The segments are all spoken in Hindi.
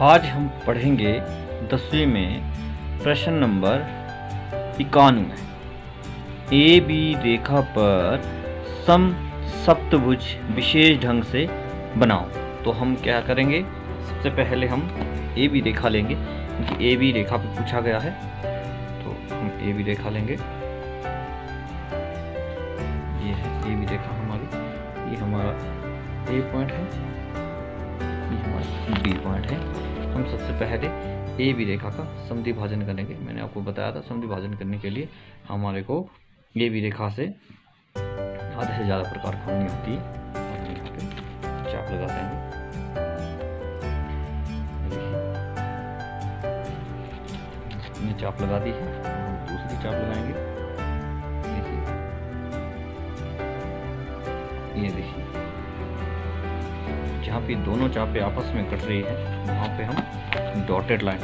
आज हम पढ़ेंगे दसवीं में प्रश्न नंबर इक्यानवे। ए बी रेखा पर सम सप्तभुज विशेष ढंग से बनाओ। तो हम क्या करेंगे? सबसे पहले हम ए बी रेखा लेंगे, क्योंकि ए बी रेखा पर पूछा गया है। तो हम ए बी रेखा लेंगे। ये है ए बी रेखा हमारी। ये हमारा ए पॉइंट है। हमारा बी पॉइंट है। हम सबसे पहले ए बी रेखा का समधि भाजन करेंगे मैंने आपको बताया था समधि भाजन करने के लिए हमारे को ए बी रेखा से आधे से ज़्यादा प्रकार खोलनी होती है। चाप लगा देंगे देखिए चाप लगा दी है दूसरी चाप लगाएँगे। ये देखिए। जहाँ पे दोनों चापे आपस में कट रही है। वहाँ पे हम डॉटेड लाइन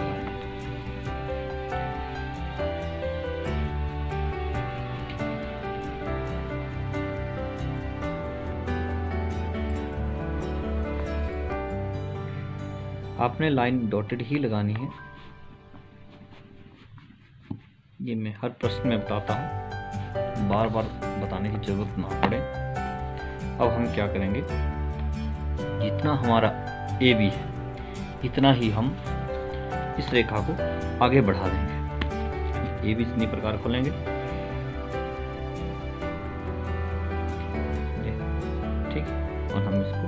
आपने लाइन डॉटेड ही लगानी है। ये मैं हर प्रश्न में बताता हूँ। बार बार बताने की ज़रूरत ना पड़े। अब हम क्या करेंगे? जितना हमारा ए बी है, इतना ही हम इस रेखा को आगे बढ़ा देंगे। ए बी जितनी प्रकार खोलेंगे। ठीक, और हम इसको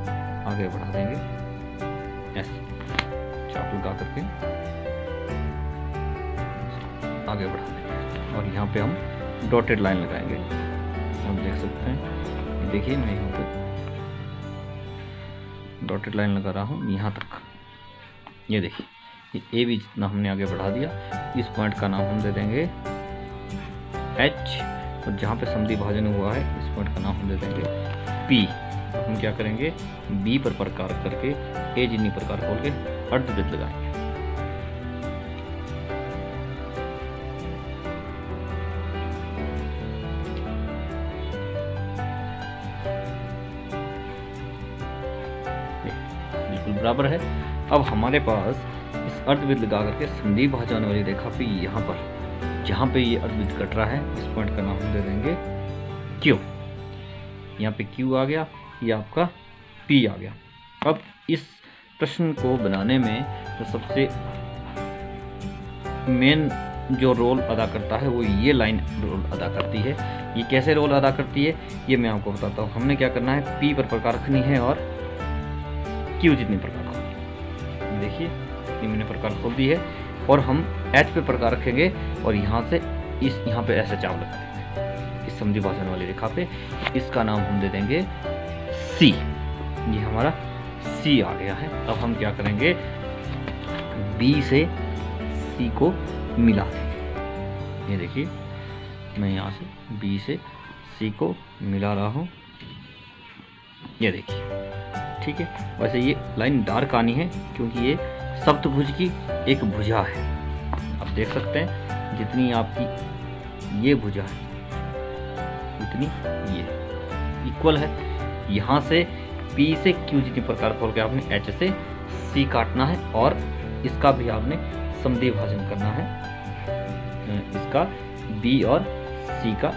आगे बढ़ा देंगे। ऐसे चाप लगा करके। आगे बढ़ा देंगे, और यहाँ पे हम डॉटेड लाइन लगाएँगे। हम देख सकते हैं, देखिए, मैं यहाँ पे डॉटेड लाइन लगा रहा हूँ, यहाँ तक। ये देखिए, ये ए भी जितना हमने आगे बढ़ा दिया, इस पॉइंट का नाम हम दे देंगे एच और जहाँ पे समधि भाजन हुआ है, इस पॉइंट का नाम हम दे देंगे पी तो हम क्या करेंगे? बी पर प्रकार करके ए जितनी प्रकार खोल के, अर्धवृत्त लगाएँगे बराबर है। अब हमारे पास इस अर्धवृत्त लगा करके संधि भाजन वाली रेखा पे यहाँ पर, जहाँ पे ये अर्धवृत्त कट रहा है, इस पॉइंट का नाम हम दे देंगे क्यू यहाँ पे क्यू आ गया, ये आपका पी आ गया। अब इस प्रश्न को बनाने में जो सबसे मेन जो रोल अदा करता है, वो ये लाइन रोल अदा करती है। ये कैसे रोल अदा करती है, ये मैं आपको बताता हूँ। हमने क्या करना है पी पर प्रकार रखनी है और क्यू जितनी प्रकार खोल देखिए, इतनी मैंने प्रकार खोल दी है और हम एच पे प्रकार रखेंगे और यहाँ से इस, यहाँ पे ऐसे चाव लगा देंगे इस समझी भाषण वाली रेखा पे इसका नाम हम दे देंगे सी। ये हमारा सी आ गया है। अब हम क्या करेंगे? बी से सी को मिला देंगे ये देखिए, मैं यहाँ से बी से सी को मिला रहा हूँ। ये देखिए। ठीक है? वैसे ये लाइन डार्क आनी है, क्योंकि ये सप्तभुज की एक भुजा है। आप देख सकते हैं, जितनी आपकी ये भुजा है, उतनी ये। इक्वल है। यहाँ से पी से क्यू जितनी प्रकार खोल के आपने एच से सी काटना है, और इसका भी आपने समधि भाजन करना है। इसका बी और सी का,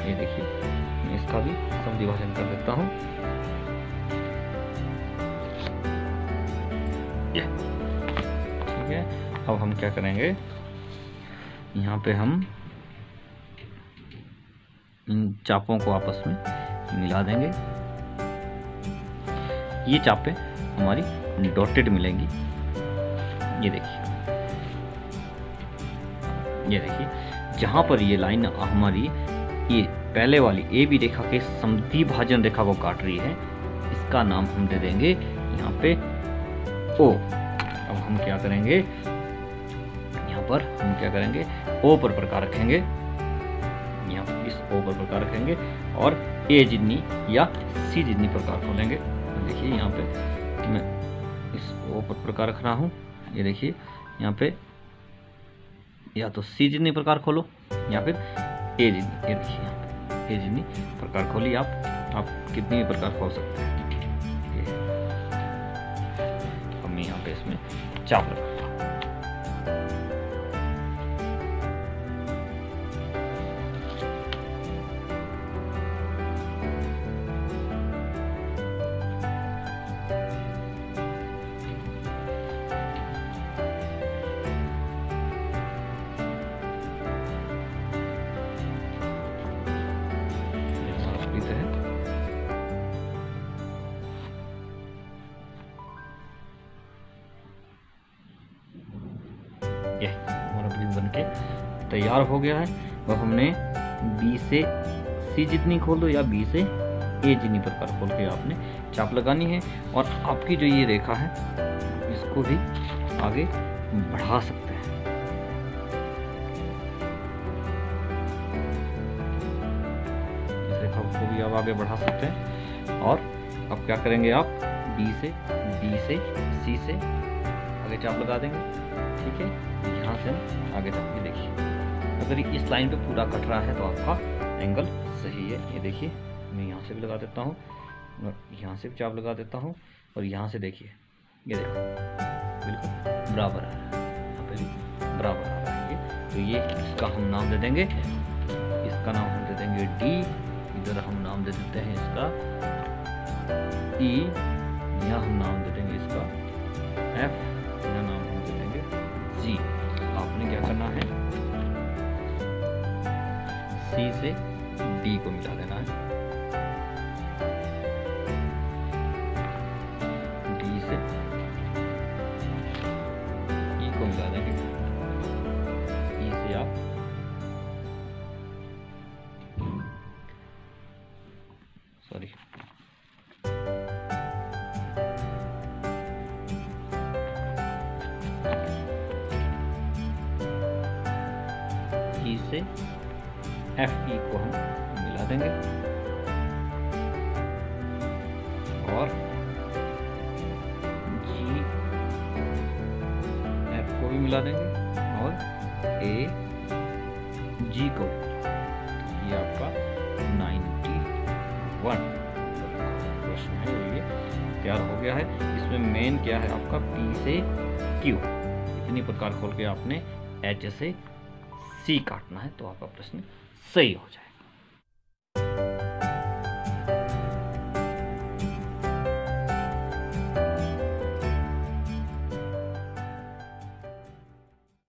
ये देखिए इसका भी समधि भाजन कर देता हूँ। अब हम क्या करेंगे? यहाँ पे हम इन चापों को आपस में मिला देंगे। ये चापें हमारी डॉटेड मिलेंगी। ये देखिए। ये देखिए। जहाँ पर ये लाइन हमारी ये पहले वाली ए बी रेखा के समधि भाजन रेखा को काट रही है, इसका नाम हम दे देंगे यहाँ पे ओ अब हम क्या करेंगे? पर हम क्या करेंगे? ओ पर प्रकार रखेंगे। यहाँ इस ओ पर प्रकार रखेंगे और ए जितनी या सी जितनी प्रकार खोलेंगे। देखिए यहाँ पे मैं इस ओ पर प्रकार रख रहा हूँ। ये देखिए, यहाँ पे या तो सी जितनी प्रकार खोलो या फिर ए जितनी। ये देखिए यहाँ पे ए जितनी प्रकार खोली आप आप कितनी प्रकार खोल सकते हैं। ये। अब मैं यहाँ पे इसमें चाप लगा हमारा ब्रिज बन के तैयार हो गया है। अब हमने बी से सी जितनी खोल दो या बी से ए जितनी प्रकार खोल के आपने चाप लगानी है और आपकी जो ये रेखा है, इसको भी आगे बढ़ा सकते हैं। रेखा को भी आप आगे बढ़ा सकते हैं। और अब क्या करेंगे आप? बी से बी से सी से आगे चाप लगा देंगे। ठीक है? यहाँ से आगे तक ये देखिए। अगर इस लाइन पे पूरा कट रहा है तो आपका एंगल सही है। ये देखिए, मैं यहाँ से भी लगा देता हूँ, और यहाँ से भी चाप लगा देता हूँ, और यहाँ से देखिए। ये देखो बिल्कुल बराबर आ रहा है। यहाँ बराबर आ रहा है ये। तो ये इसका हम नाम दे देंगे, इसका नाम हम दे देंगे डी इधर हम नाम दे देते हैं इसका ई यहाँ हम नाम दे देंगे इसका एफ़ यहाँ नाम जी आपने क्या करना है? सी से डी को मिला देना है। ई से एफ़ ई को हम मिला देंगे। और जी एफ़ को भी मिला देंगे और ए जी को। ये आपका 91 प्रश्न है ये तैयार हो गया है। इसमें मेन क्या है? आपका पी से क्यू इतनी प्रकार खोल के आपने एच से सी काटना है तो आपका प्रश्न सही हो जाए